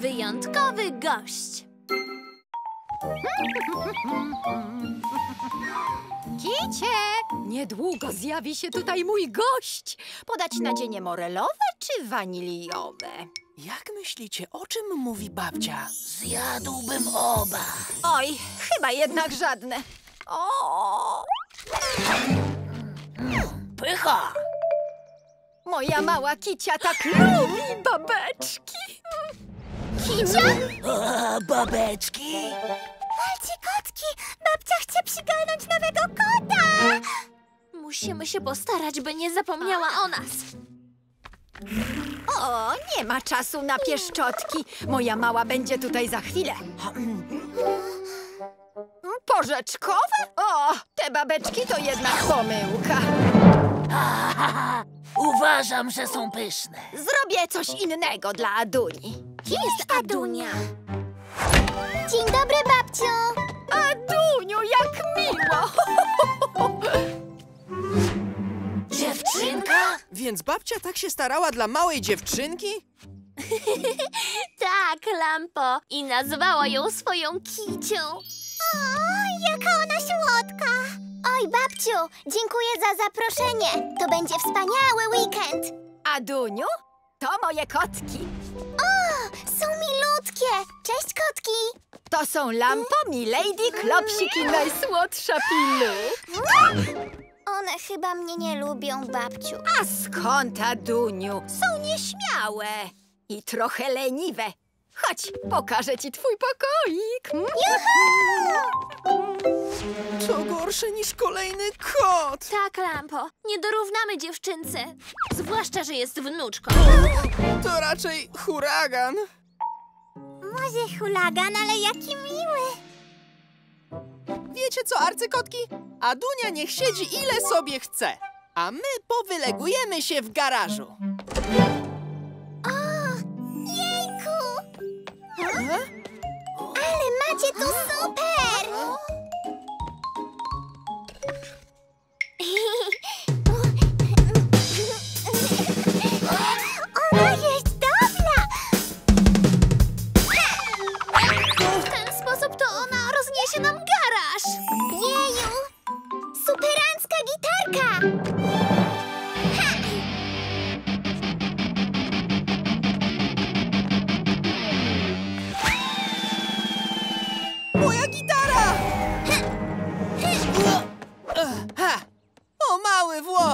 Wyjątkowy gość. Kicie! Niedługo zjawi się tutaj mój gość. Podać nadzienie morelowe czy waniliowe? Jak myślicie, o czym mówi babcia? Zjadłbym oba. Oj, chyba jednak żadne. O, Pycha! Moja mała kicia tak lubi babeczki. Kicia? A, babeczki? Walcie kotki! Babcia chce przygarnąć nowego kota! Musimy się postarać, by nie zapomniała o nas. O, nie ma czasu na pieszczotki. Moja mała będzie tutaj za chwilę. Porzeczkowe? O, te babeczki to jednak pomyłka. Uważam, że są pyszne. Zrobię coś innego dla Aduni. Gdzie jest Adunia? Dzień dobry, babciu! Aduniu, jak miło! Dziewczynka? Więc babcia tak się starała dla małej dziewczynki? Tak, Lampo. I nazwała ją swoją kicią. O, jaka ona słodka! Oj, babciu, dziękuję za zaproszenie. To będzie wspaniały weekend. Aduniu, to moje kotki. O, są milutkie. Cześć, kotki. To są Lampo, Milady, Klopsik i najsłodsza Pilu. One chyba mnie nie lubią, babciu. A skąd, Aduniu? Są nieśmiałe i trochę leniwe. Chodź, pokażę ci twój pokoik. To gorsze niż kolejny kot. Tak, Lampo. Nie dorównamy dziewczynce. Zwłaszcza, że jest wnuczką. To raczej huragan. Może hulagan, ale jaki miły. Wiecie co, arcykotki? Adunia niech siedzi ile sobie chce, a my powylegujemy się w garażu. Ale macie tu super!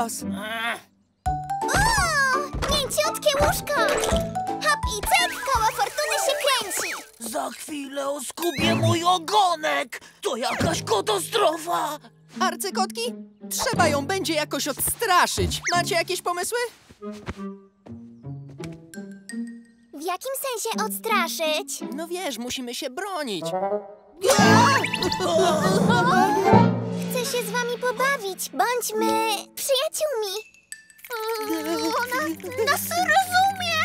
włos! O! Mięciutkie łóżko! Hop i cyk, koło fortuny się kręci! Za chwilę oskubię mój ogonek! To jakaś katastrofa! Arcykotki, trzeba ją będzie jakoś odstraszyć. Macie jakieś pomysły? W jakim sensie odstraszyć? No wiesz, musimy się bronić. Się z wami pobawić. Bądźmy przyjaciółmi. Ona nas rozumie.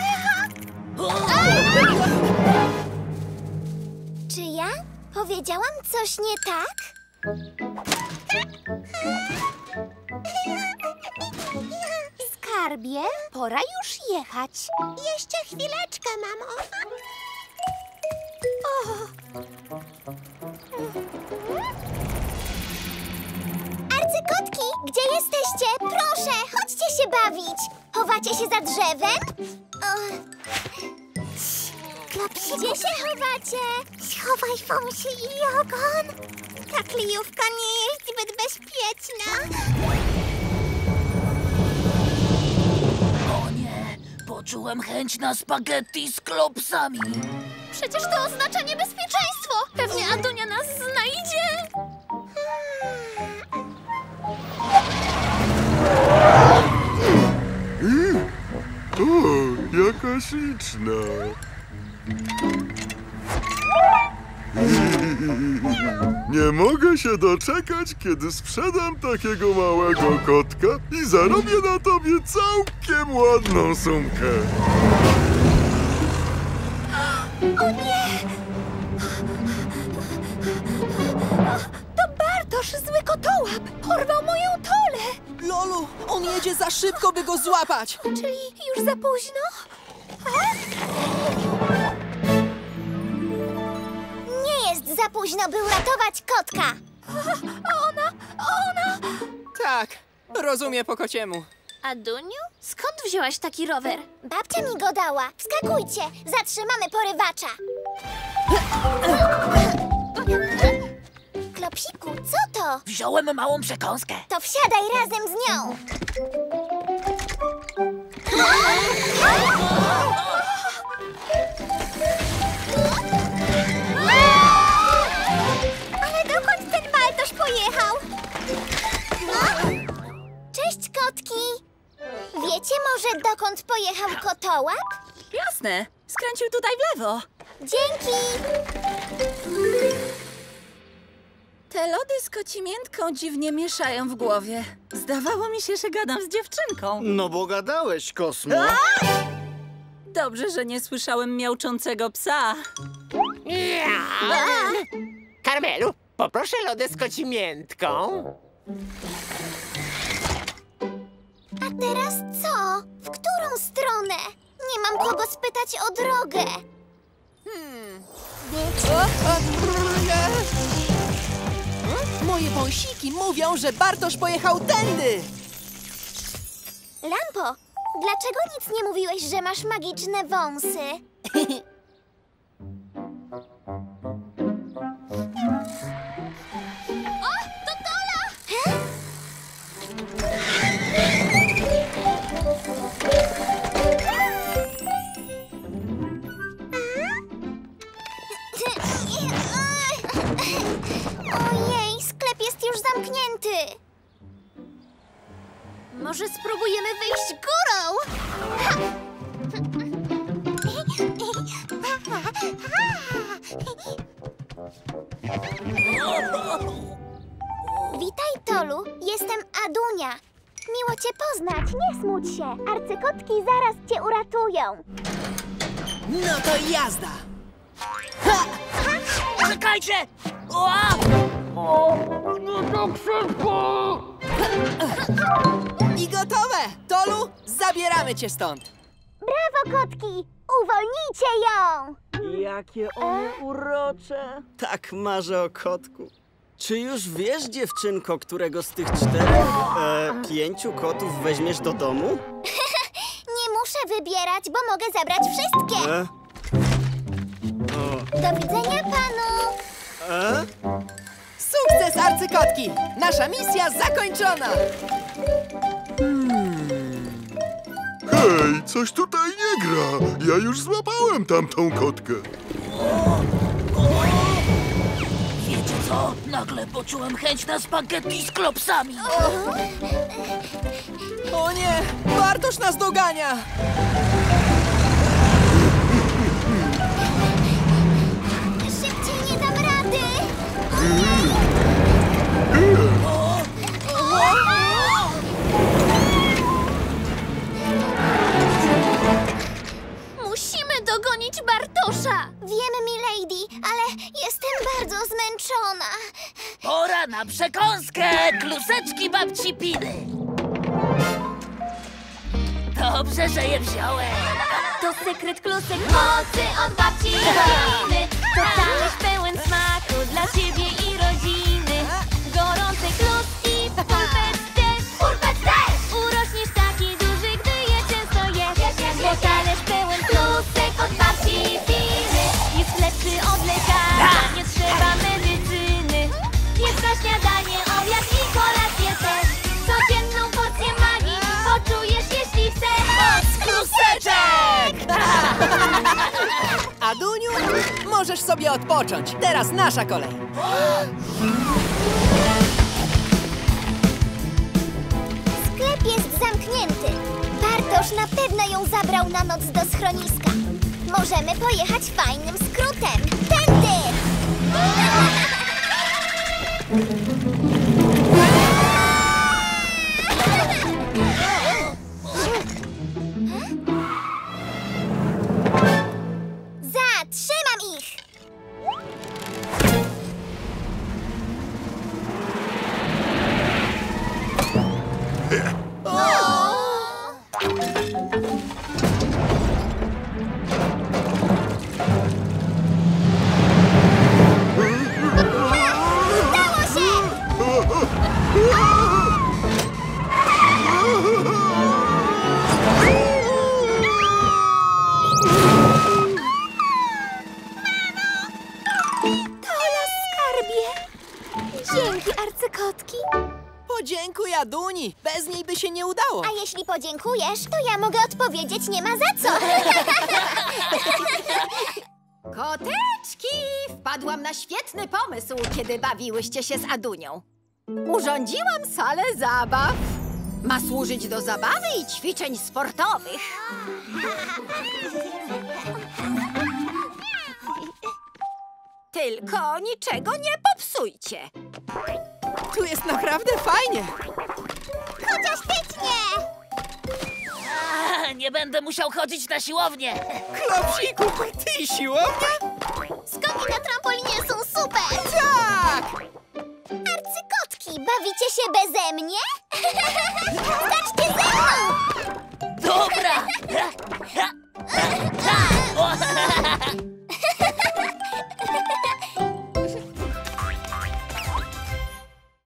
Czy ja powiedziałam coś nie tak? Skarbie, pora już jechać. Jeszcze chwileczkę, mamo. Arcykotki, gdzie jesteście? Proszę, chodźcie się bawić. Chowacie się za drzewem? O. Gdzie się chowacie? Schowaj wąsy i ogon. Ta kliówka nie jest zbyt bezpieczna. O nie, poczułem chęć na spaghetti z klopsami. Przecież to oznacza niebezpieczeństwo. Pewnie Adunia nas znajdzie. O, jaka śliczna. Nie mogę się doczekać, kiedy sprzedam takiego małego kotka i zarobię na tobie całkiem ładną sumkę. To Bartosz, zły kotołap! Porwał moją tolę! Lolu, on jedzie za szybko, by go złapać. Czyli już za późno? Nie jest za późno, by uratować kotka. A ona, ona... Tak, rozumie po kociemu. A Duniu? Skąd wzięłaś taki rower? Babcia mi go dała. Skakujcie, zatrzymamy porywacza. Co? Wziąłem małą przekąskę. To wsiadaj razem z nią. Ale dokąd ten Baltoś pojechał? Cześć, kotki. Wiecie może, dokąd pojechał kotołap? Jasne, skręcił tutaj w lewo. Dzięki. Te lody z kocimiętką dziwnie mieszają w głowie. Zdawało mi się, że gadam z dziewczynką. No bo gadałeś, Kosmo. Dobrze, że nie słyszałem miauczącego psa. Karmelu, poproszę lody z kocimiętką. A teraz co? W którą stronę? Nie mam kogo spytać o drogę. O, o, e. Moje wąsiki mówią, że Bartosz pojechał tędy. Lampo, dlaczego nic nie mówiłeś, że masz magiczne wąsy? o, to Tola! Ojej, już zamknięty. Może spróbujemy wyjść górą? Witaj, Tolu. Jestem Adunia. Miło cię poznać. Nie smuć się. Arcykotki zaraz cię uratują. No to jazda. Czekajcie! Ła! I gotowe. Tolu, zabieramy cię stąd. Brawo, kotki! Uwolnijcie ją! Jakie one urocze. Tak marzę o kotku. Czy już wiesz, dziewczynko, którego z tych czterech, e, pięciu kotów weźmiesz do domu? Nie muszę wybierać, bo mogę zabrać wszystkie. E? Do widzenia panu. E? Sukces, arcykotki! Nasza misja zakończona! Hej, coś tutaj nie gra. Ja już złapałem tamtą kotkę. Wiecie co? Nagle poczułem chęć na spaghetti z klopsami. O nie! Bartosz nas dogania! Szybciej nie dam rady. Musimy dogonić Bartosza! Wiem, milady, ale jestem bardzo zmęczona. Pora na przekąskę! Kluseczki babci Piny. Dobrze, że je wziąłem. To sekret klusek mocy od babci Piny. To talerz pełen smaku dla ciebie i Aduniu, możesz sobie odpocząć. Teraz nasza kolej. Sklep jest zamknięty. Bartosz na pewno ją zabrał na noc do schroniska. Możemy pojechać fajnym skrótem. Tędy! Dzięki, arcykotki. Podziękuj Aduni. Bez niej by się nie udało. A jeśli podziękujesz, to ja mogę odpowiedzieć nie ma za co. Koteczki! Wpadłam na świetny pomysł, kiedy bawiłyście się z Adunią. Urządziłam salę zabaw. Ma służyć do zabawy i ćwiczeń sportowych. Tylko niczego nie popsujcie. Tu jest naprawdę fajnie. Chociaż tytnie! A, nie będę musiał chodzić na siłownię. Klopsiku, ty i siłownia? Skoki na trampolinie są super! Tak! Arcykotki, bawicie się beze mnie?